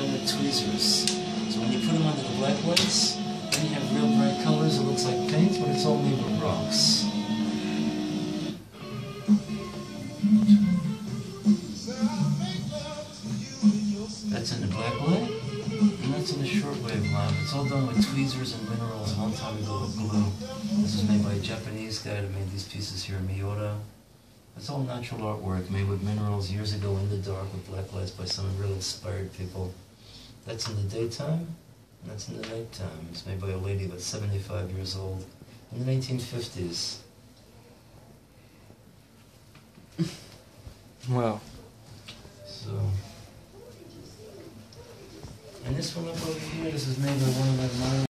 done with tweezers. So when you put them under the black lights, then you have real bright colors. It looks like paint, but it's all made with rocks. That's in the black light, and that's in the shortwave line. It's all done with tweezers and minerals a long time ago with glue. This was made by a Japanese guy that made these pieces here in Miyota. It's all natural artwork made with minerals years ago in the dark with black lights by some real inspired people. That's in the daytime, and that's in the nighttime. It's made by a lady that's 75 years old in the 1950s. Wow. So, and this one up over here, this is made by one of my